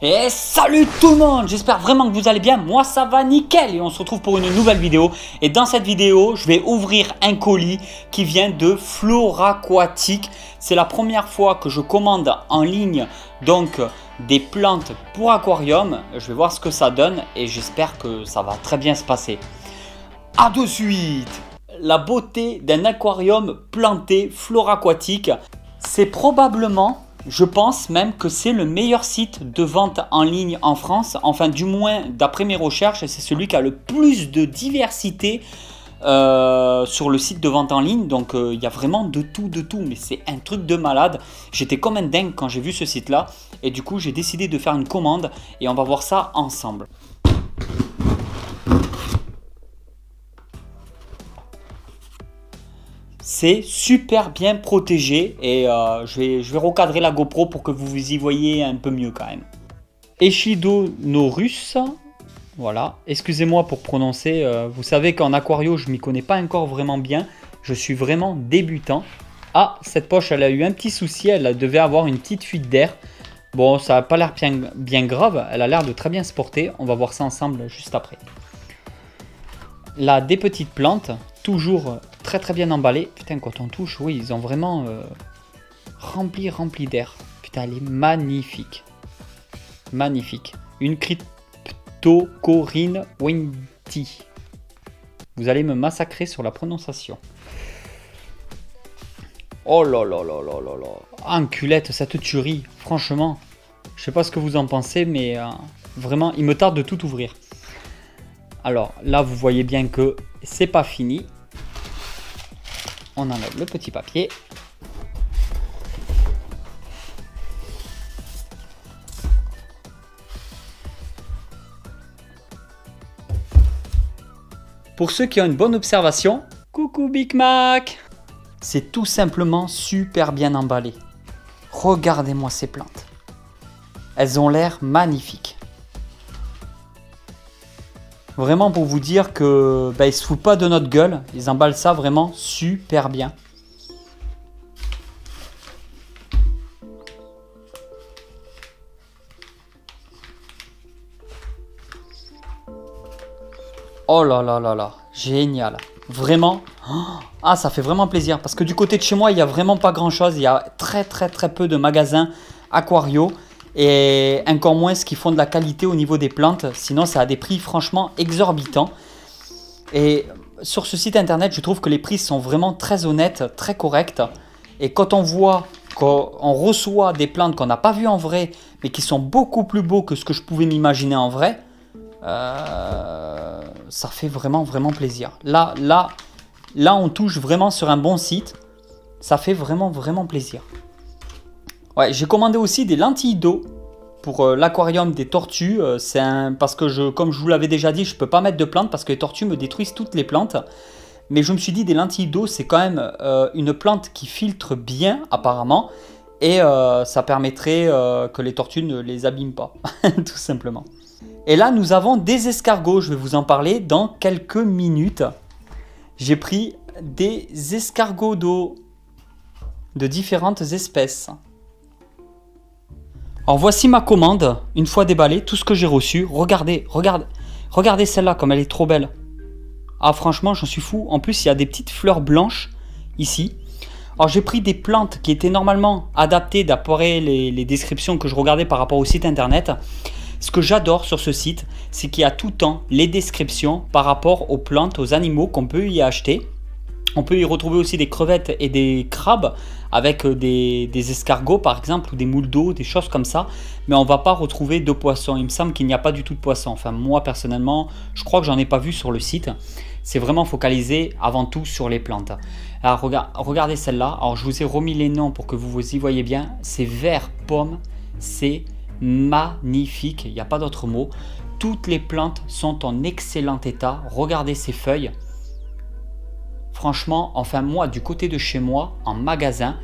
Et salut tout le monde J'espère vraiment que vous allez bien, moi ça va nickel et on se retrouve pour une nouvelle vidéo. Et dans cette vidéo je vais ouvrir un colis qui vient de Floraquatique c'est la première fois que je commande en ligne donc des plantes pour aquarium. Je vais voir ce que ça donne et j'espère que ça va très bien se passer. A de suite. La beauté d'un aquarium planté Floraquatique c'est probablement je pense même que c'est le meilleur site de vente en ligne en France. Enfin, du moins, d'après mes recherches, c'est celui qui a le plus de diversité euh, sur le site de vente en ligne. Donc, euh, il y a vraiment de tout, de tout. Mais c'est un truc de malade. J'étais comme un dingue quand j'ai vu ce site-là. Et du coup, j'ai décidé de faire une commande. Et on va voir ça ensemble. C'est super bien protégé et euh, je, vais, je vais recadrer la GoPro pour que vous y voyez un peu mieux quand même. Norus, voilà, excusez-moi pour prononcer, euh, vous savez qu'en aquario je m'y connais pas encore vraiment bien, je suis vraiment débutant. Ah, cette poche elle a eu un petit souci, elle devait avoir une petite fuite d'air. Bon, ça n'a pas l'air bien, bien grave, elle a l'air de très bien se porter, on va voir ça ensemble juste après. Là, des petites plantes, toujours très très bien emballé. Putain, quand on touche, oui, ils ont vraiment euh, rempli, rempli d'air. Putain, elle est magnifique. Magnifique. Une cryptocorine Winty. Vous allez me massacrer sur la prononciation. Oh là là là là là là. Ah, culette, cette tuerie. Franchement, je sais pas ce que vous en pensez, mais euh, vraiment, il me tarde de tout ouvrir. Alors là, vous voyez bien que c'est pas fini on enlève le petit papier. Pour ceux qui ont une bonne observation, coucou Big Mac C'est tout simplement super bien emballé. Regardez-moi ces plantes. Elles ont l'air magnifiques. Vraiment pour vous dire que bah, ils se foutent pas de notre gueule. Ils emballent ça vraiment super bien. Oh là là là là, génial. Vraiment. Ah, ça fait vraiment plaisir. Parce que du côté de chez moi, il n'y a vraiment pas grand chose. Il y a très très très peu de magasins aquario et encore moins ce qui font de la qualité au niveau des plantes. Sinon, ça a des prix franchement exorbitants. Et sur ce site internet, je trouve que les prix sont vraiment très honnêtes, très corrects. Et quand on voit qu'on reçoit des plantes qu'on n'a pas vues en vrai, mais qui sont beaucoup plus beaux que ce que je pouvais m'imaginer en vrai, euh, ça fait vraiment vraiment plaisir. Là, là, là, on touche vraiment sur un bon site. Ça fait vraiment vraiment plaisir. Ouais, j'ai commandé aussi des lentilles d'eau pour euh, l'aquarium des tortues. Euh, c'est parce que je, comme je vous l'avais déjà dit, je peux pas mettre de plantes parce que les tortues me détruisent toutes les plantes. Mais je me suis dit des lentilles d'eau, c'est quand même euh, une plante qui filtre bien apparemment et ça permettrait que les tortues ne les abîment pas, tout simplement. Et là, nous avons des escargots. Je vais vous en parler dans quelques minutes. J'ai pris des escargots d'eau de différentes espèces. Alors voici ma commande, une fois déballée, tout ce que j'ai reçu. Regardez, regardez, regardez celle-là comme elle est trop belle. Ah franchement, j'en suis fou. En plus, il y a des petites fleurs blanches ici. Alors j'ai pris des plantes qui étaient normalement adaptées d'après les, les, descriptions que je regardais par rapport au site internet. Ce que j'adore sur ce site, c'est qu'il y a tout le temps les descriptions par rapport aux plantes, aux animaux qu'on peut y acheter. On peut y retrouver aussi des crevettes et des crabes avec euh, des, escargots par exemple ou des moules d'eau, des choses comme ça. Mais on va pas retrouver de poissons. Il me semble qu'il n'y a pas du tout de poissons. Enfin moi personnellement, je crois que j'en ai pas vu sur le site. C'est vraiment focalisé avant tout sur les plantes. Alors regardez celle-là. Alors je vous ai remis les noms pour que vous vous y voyez bien. C'est vert pomme. C'est magnifique. Il n'y a pas d'autre mot. Toutes les plantes sont en excellent état. Regardez ces feuilles. Franchement, enfin moi, du côté de chez moi, en magasin,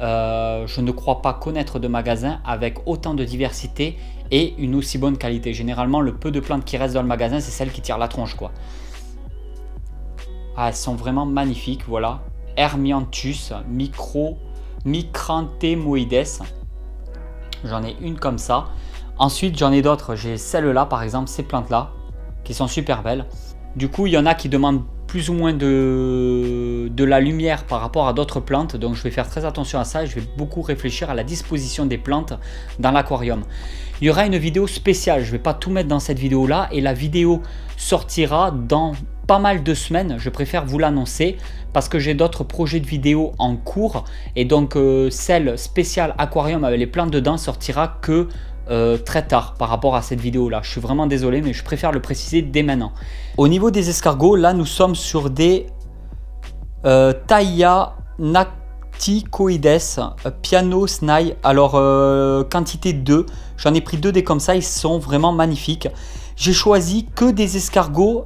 euh, je ne crois pas connaître de magasin avec autant de diversité et une aussi bonne qualité. Généralement, le peu de plantes qui restent dans le magasin, c'est celles qui tirent la tronche, quoi. Ah, elles sont vraiment magnifiques, voilà. Hermianthus, micro, micranthemoides. J'en ai une comme ça. Ensuite, j'en ai d'autres. J'ai celle-là, par exemple, ces plantes-là, qui sont super belles. Du coup, il y en a qui demandent plus ou moins de, de la lumière par rapport à d'autres plantes. Donc, je vais faire très attention à ça et je vais beaucoup réfléchir à la disposition des plantes dans l'aquarium. Il y aura une vidéo spéciale. Je ne vais pas tout mettre dans cette vidéo-là et la vidéo sortira dans pas mal de semaines. Je préfère vous l'annoncer parce que j'ai d'autres projets de vidéos en cours et donc euh, celle spéciale aquarium avec les plantes dedans sortira que euh, très tard par rapport à cette vidéo là. Je suis vraiment désolé mais je préfère le préciser dès maintenant. Au niveau des escargots, là nous sommes sur des euh, Taia Nacticoides euh, Piano Snail. Alors euh, quantité 2, j'en ai pris deux des comme ça, ils sont vraiment magnifiques. J'ai choisi que des escargots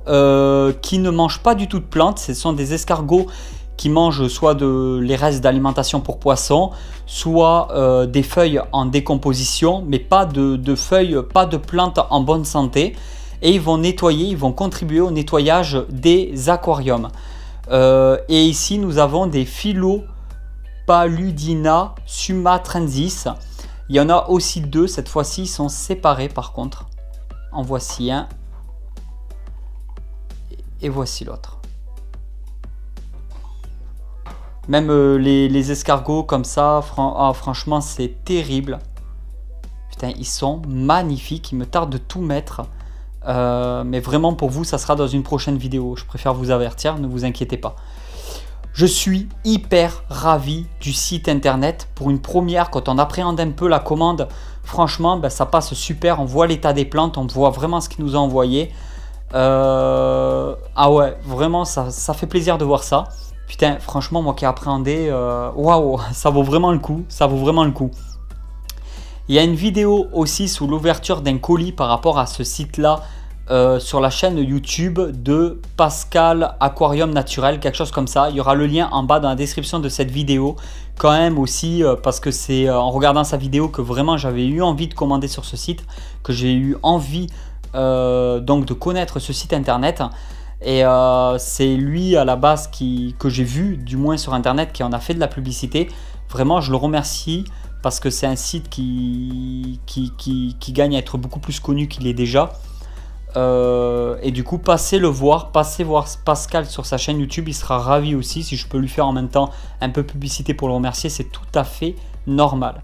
qui ne mangent pas du tout de plantes. Ce sont des escargots qui mangent soit les restes d'alimentation pour poissons, soit euh, des feuilles en décomposition, mais pas de, feuilles, pas de plantes en bonne santé. Et ils vont nettoyer, ils vont contribuer au nettoyage des aquariums. Euh, et ici, nous avons des Philopaludina sumatrensis. Il y en a aussi deux, cette fois-ci, ils sont séparés par contre. En voici un. Et voici l'autre. Même euh, les, escargots comme ça, ah, franchement, c'est terrible. Putain, ils sont magnifiques. Il me tarde de tout mettre. Euh, mais vraiment, pour vous, ça sera dans une prochaine vidéo. Je préfère vous avertir, ne vous inquiétez pas. Je suis hyper ravi du site internet. Pour une première, quand on appréhende un peu la commande, franchement, ben, ça passe super. On voit l'état des plantes, on voit vraiment ce qu'il nous a envoyé. Euh, ah ouais, vraiment, ça fait plaisir de voir ça. Putain, franchement, moi qui ai appréhendé, euh, waouh, ça vaut vraiment le coup. Ça vaut vraiment le coup. Il y a une vidéo aussi sous l'ouverture d'un colis par rapport à ce site-là euh, sur la chaîne YouTube de Pascal Aquarium Naturel, quelque chose comme ça. Il y aura le lien en bas dans la description de cette vidéo. Quand même aussi, euh, parce que c'est en regardant sa vidéo que vraiment j'avais eu envie de commander sur ce site, que j'ai eu envie donc de connaître ce site internet. Et euh, c'est lui à la base qui, que j'ai vu, du moins sur internet, qui en a fait de la publicité. Vraiment, je le remercie parce que c'est un site qui, qui, qui, gagne à être beaucoup plus connu qu'il est déjà. Euh, et du coup, passez le voir, passez voir Pascal sur sa chaîne YouTube, il sera ravi aussi. Si je peux lui faire en même temps un peu publicité pour le remercier, c'est tout à fait normal.